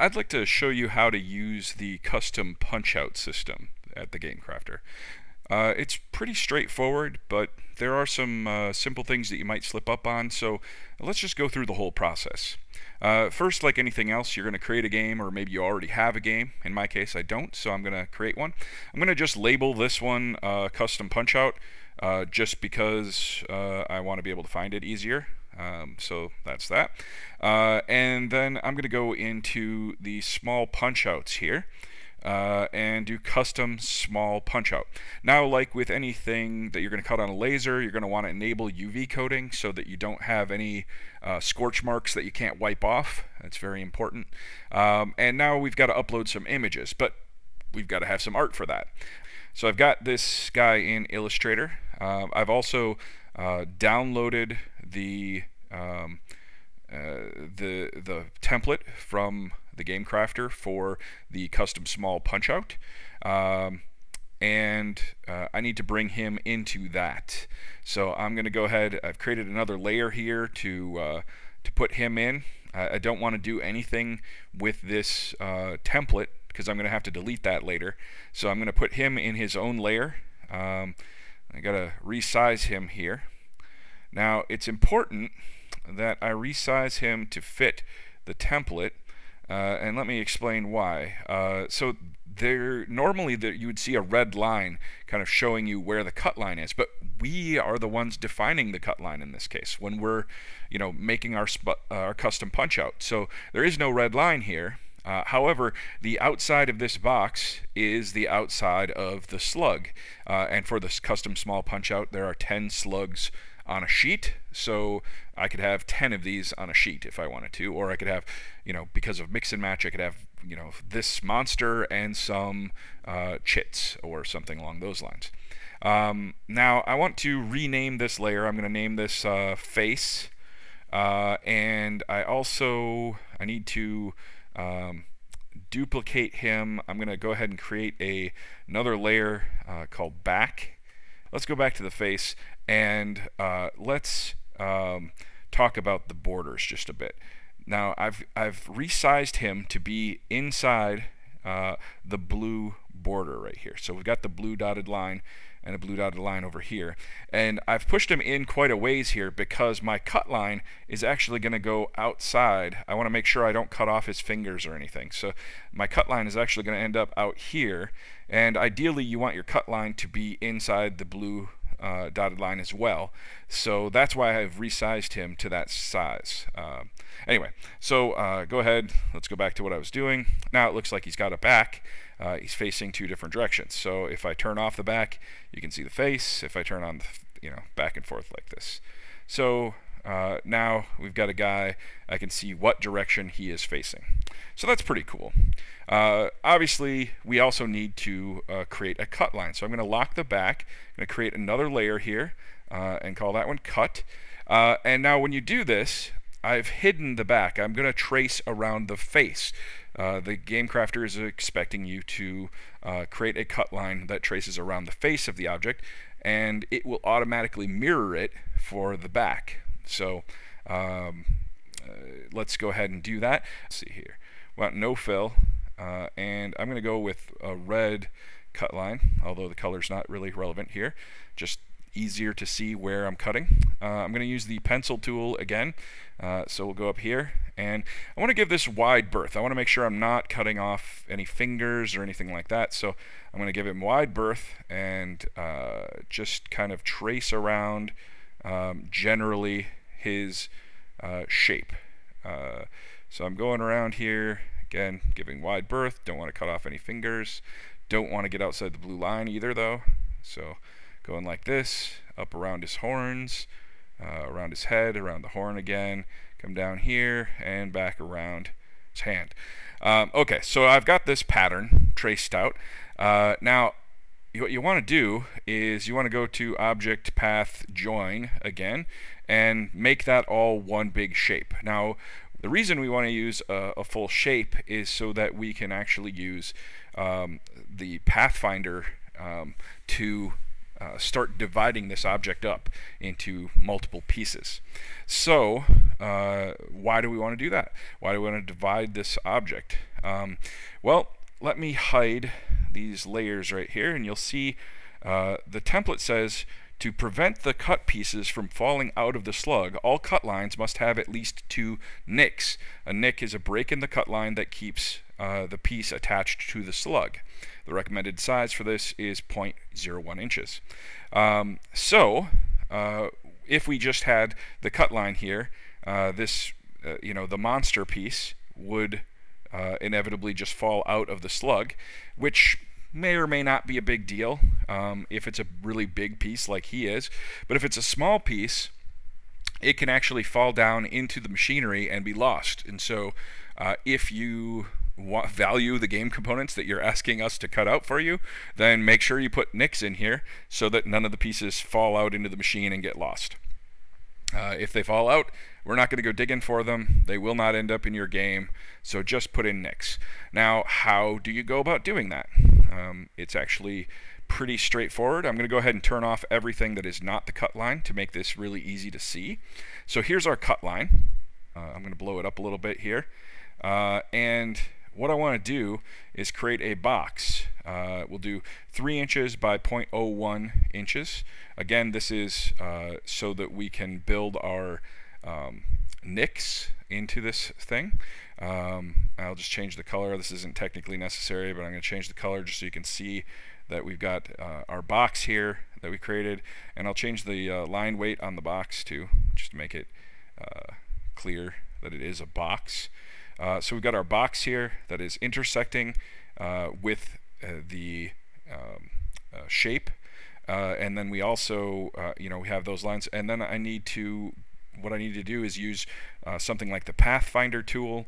I'd like to show you how to use the custom punch-out system at the GameCrafter. Uh, it's pretty straightforward, but there are some uh, simple things that you might slip up on, so let's just go through the whole process. Uh, first, like anything else, you're going to create a game, or maybe you already have a game. In my case, I don't, so I'm going to create one. I'm going to just label this one uh, Custom Punch-Out, uh, just because uh, I want to be able to find it easier. Um, so that's that. Uh, and then I'm going to go into the small punch outs here. Uh, and do custom small punch out. Now, like with anything that you're going to cut on a laser, you're going to want to enable UV coating so that you don't have any uh, scorch marks that you can't wipe off. That's very important. Um, and now we've got to upload some images, but we've got to have some art for that. So I've got this guy in Illustrator. Uh, I've also uh, downloaded the um, uh, the the template from the game crafter for the custom small punch out um, and uh, I need to bring him into that. So I'm gonna go ahead I've created another layer here to uh, to put him in. I, don't want to do anything with this uh, template because I'm gonna have to delete that later. So I'm gonna put him in his own layer. Um, I gotta resize him here now it's important that I resize him to fit the template uh, and let me explain why. Uh, so there normally the, you would see a red line kind of showing you where the cut line is, but we are the ones defining the cut line in this case when we're you know making our uh, our custom punch out. So there is no red line here. Uh, however, the outside of this box is the outside of the slug. Uh, and for this custom small punch out, there are 10 slugs on a sheet. So I could have 10 of these on a sheet if I wanted to. Or I could have, you know, because of mix and match, I could have, you know, this monster and some uh, chits or something along those lines. Um, now I want to rename this layer. I'm going to name this uh, face. Uh, and I also, I need to um, duplicate him. I'm going to go ahead and create a another layer uh, called back. Let's go back to the face and uh, let's um, talk about the borders just a bit. Now I've I've resized him to be inside uh, the blue border right here. So we've got the blue dotted line and a blue dotted line over here. And I've pushed him in quite a ways here because my cut line is actually going to go outside. I want to make sure I don't cut off his fingers or anything. So my cut line is actually going to end up out here. And ideally you want your cut line to be inside the blue uh, dotted line as well. So that's why I've resized him to that size. Uh, anyway, so uh, go ahead. Let's go back to what I was doing. Now it looks like he's got a back. Uh, he's facing two different directions. So if I turn off the back, you can see the face. If I turn on, the, you know, back and forth like this. So uh, now we've got a guy, I can see what direction he is facing. So that's pretty cool. Uh, obviously, we also need to uh, create a cut line. So I'm going to lock the back, I'm going to create another layer here, uh, and call that one cut. Uh, and now when you do this, I've hidden the back. I'm going to trace around the face. Uh, the game crafter is expecting you to create a cut line that traces around the face of the object, and it will automatically mirror it for the back. So um, uh, let's go ahead and do that. Let's see here. Want no fill, uh, and I'm going to go with a red cut line, although the color's not really relevant here. Just easier to see where I'm cutting. Uh, I'm going to use the pencil tool again. Uh, so we'll go up here and I want to give this wide berth. I want to make sure I'm not cutting off any fingers or anything like that. So I'm going to give him wide berth and uh, just kind of trace around um, generally his uh, shape. Uh, so I'm going around here, again, giving wide berth, don't want to cut off any fingers, don't want to get outside the blue line either though. So going like this, up around his horns, uh, around his head, around the horn again, come down here, and back around his hand. Um, okay, so I've got this pattern traced out. Uh, now, what you want to do is you want to go to object path join again and make that all one big shape. Now the reason we want to use a, a full shape is so that we can actually use um, the Pathfinder um, to uh, start dividing this object up into multiple pieces. So uh, why do we want to do that? Why do we want to divide this object? Um, well, let me hide these layers right here, and you'll see uh, the template says to prevent the cut pieces from falling out of the slug, all cut lines must have at least two nicks. A nick is a break in the cut line that keeps uh, the piece attached to the slug. The recommended size for this is 0.01 inches. Um, so, uh, if we just had the cut line here, uh, this, uh, you know, the monster piece would uh, inevitably just fall out of the slug, which may or may not be a big deal um, if it's a really big piece like he is. But if it's a small piece, it can actually fall down into the machinery and be lost. And so uh, if you value the game components that you're asking us to cut out for you, then make sure you put nicks in here so that none of the pieces fall out into the machine and get lost. Uh, if they fall out, we're not going to go digging for them. They will not end up in your game, so just put in nicks. Now, how do you go about doing that? Um, it's actually pretty straightforward. I'm going to go ahead and turn off everything that is not the cut line to make this really easy to see. So here's our cut line. Uh, I'm going to blow it up a little bit here. Uh, and what I want to do is create a box. Uh, we'll do 3 inches by 0.01 inches. Again, this is uh, so that we can build our um, nicks into this thing. Um, I'll just change the color. This isn't technically necessary, but I'm going to change the color just so you can see that we've got uh, our box here that we created. And I'll change the uh, line weight on the box too, just to make it uh, clear that it is a box. Uh, so we've got our box here that is intersecting uh, with uh, the um, uh, shape. Uh, and then we also, you know, we have those lines. And then I need to, what I need to do is use something like the Pathfinder tool,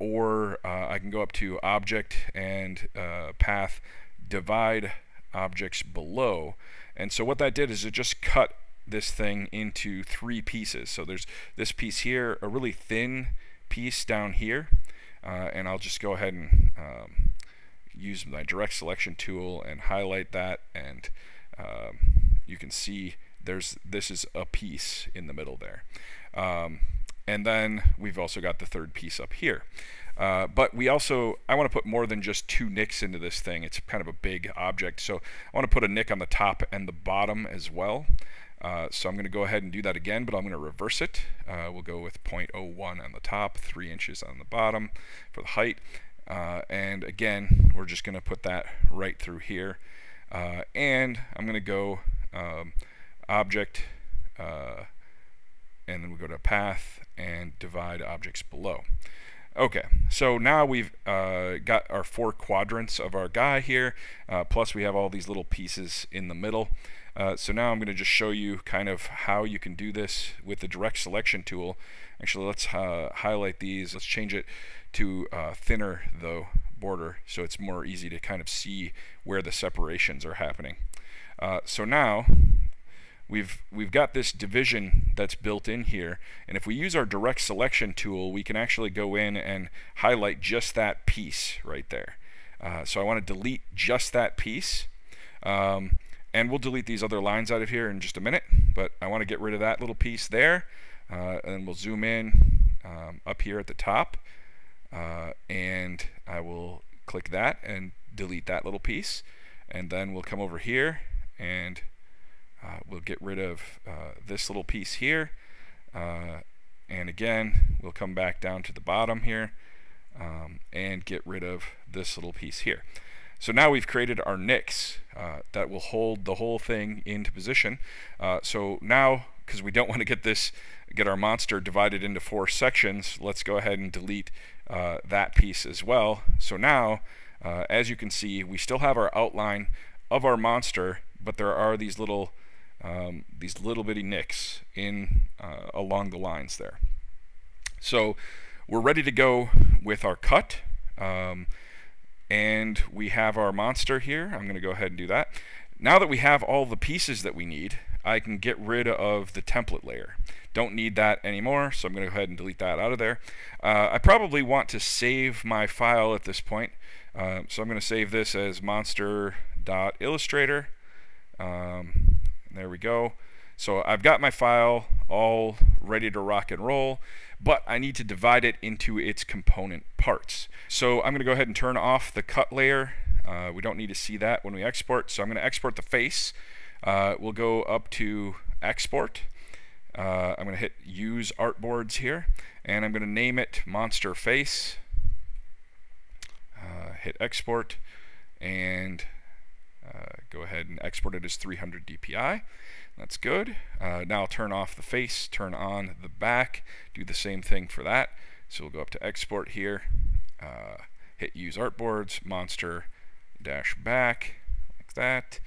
or I can go up to Object and Path, divide objects below. And so what that did is it just cut this thing into three pieces. So there's this piece here, a really thin piece down here uh, and I'll just go ahead and um, use my direct selection tool and highlight that and um, you can see there's this is a piece in the middle there. Um, and then we've also got the third piece up here. Uh, but we also I want to put more than just two nicks into this thing. It's kind of a big object. So I want to put a nick on the top and the bottom as well uh, so I'm going to go ahead and do that again, but I'm going to reverse it. Uh, we'll go with 0.01 on the top, 3 inches on the bottom for the height. Uh, and again, we're just going to put that right through here. Uh, and I'm going to go um, object, uh, and then we go to path and divide objects below. Okay, so now we've uh, got our four quadrants of our guy here, uh, plus we have all these little pieces in the middle. Uh, so now I'm going to just show you kind of how you can do this with the direct selection tool. Actually, let's uh, highlight these. Let's change it to uh, thinner, though, border, so it's more easy to kind of see where the separations are happening. Uh, so now we've we've got this division that's built in here and if we use our direct selection tool we can actually go in and highlight just that piece right there. Uh, so I want to delete just that piece. Um, and we'll delete these other lines out of here in just a minute but I want to get rid of that little piece there uh, and we'll zoom in um, up here at the top uh, and I will click that and delete that little piece and then we'll come over here and we'll get rid of uh, this little piece here. Uh, and again, we'll come back down to the bottom here um, and get rid of this little piece here. So now we've created our nicks uh, that will hold the whole thing into position. Uh, so now, because we don't want to get this, get our monster divided into four sections, let's go ahead and delete uh, that piece as well. So now, as you can see, we still have our outline of our monster, but there are these little um, these little bitty nicks in uh, along the lines there. So we're ready to go with our cut. Um, and we have our monster here. I'm going to go ahead and do that. Now that we have all the pieces that we need, I can get rid of the template layer. Don't need that anymore, so I'm going to go ahead and delete that out of there. Uh, I probably want to save my file at this point. Uh, so I'm going to save this as monster.illustrator. Um, there we go. So I've got my file all ready to rock and roll, but I need to divide it into its component parts. So I'm going to go ahead and turn off the cut layer. Uh, we don't need to see that when we export, so I'm going to export the face. Uh, we'll go up to export. Uh, I'm going to hit use artboards here, and I'm going to name it monster face. Uh, hit export, and go ahead and export it as 300 dpi. That's good. Uh, now turn off the face, turn on the back, do the same thing for that. So we'll go up to export here, uh, hit use artboards, monster dash back, like that.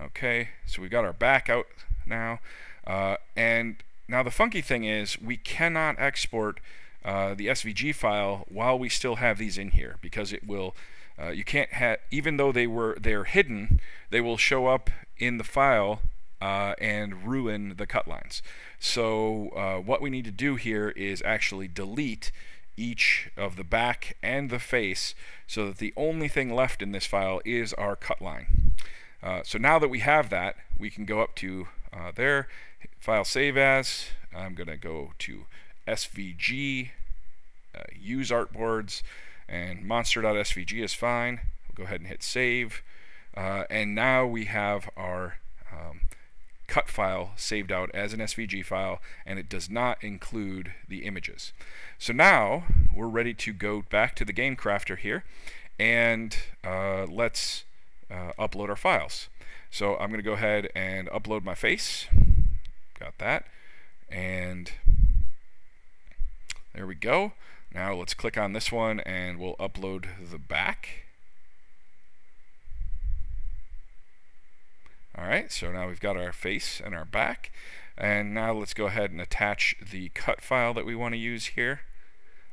Okay, so we've got our back out now. Uh, and now the funky thing is we cannot export uh, the SVG file while we still have these in here because it will uh, you can't have even though they were they're hidden they will show up in the file uh, and ruin the cut lines. So uh, what we need to do here is actually delete each of the back and the face so that the only thing left in this file is our cut line. Uh, so now that we have that, we can go up to uh, there, file save as, I'm going to go to SVG, uh, use artboards, and monster.svg is fine. We'll go ahead and hit save. Uh, and now we have our um, cut file saved out as an SVG file and it does not include the images. So now we're ready to go back to the game crafter here and uh, let's uh, upload our files. So I'm going to go ahead and upload my face. Got that. And there we go. Now let's click on this one and we'll upload the back. Alright, so now we've got our face and our back. And now let's go ahead and attach the cut file that we want to use here.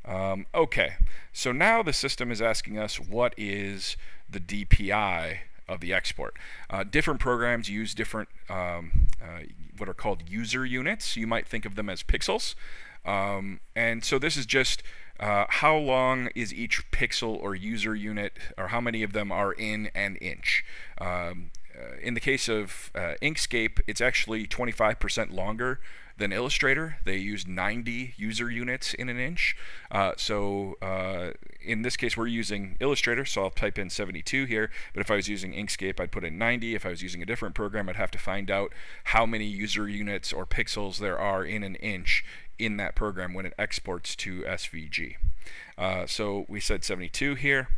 Um, okay, so now the system is asking us what is the DPI of the export. Uh, different programs use different um, uh, what are called user units. You might think of them as pixels. Um, and so this is just uh, how long is each pixel or user unit, or how many of them are in an inch. Um, uh, in the case of uh, Inkscape, it's actually 25% longer than Illustrator. They use 90 user units in an inch. Uh, so uh, in this case, we're using Illustrator, so I'll type in 72 here. But if I was using Inkscape, I'd put in 90. If I was using a different program, I'd have to find out how many user units or pixels there are in an inch in that program when it exports to SVG. Uh, so we said 72 here.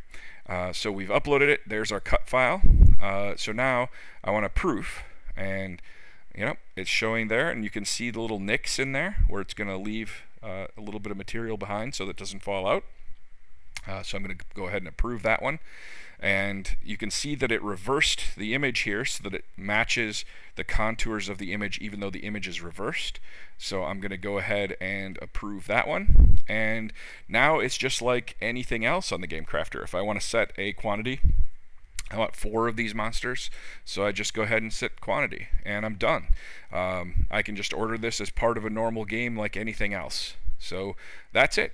Uh, so we've uploaded it. There's our cut file. Uh, so now I want a proof, and you know it's showing there, and you can see the little nicks in there where it's going to leave uh, a little bit of material behind so that doesn't fall out. Uh, so I'm going to go ahead and approve that one and you can see that it reversed the image here so that it matches the contours of the image even though the image is reversed so I'm gonna go ahead and approve that one and now it's just like anything else on the game crafter if I want to set a quantity I want four of these monsters, so I just go ahead and set quantity, and I'm done. Um, I can just order this as part of a normal game like anything else. So that's it.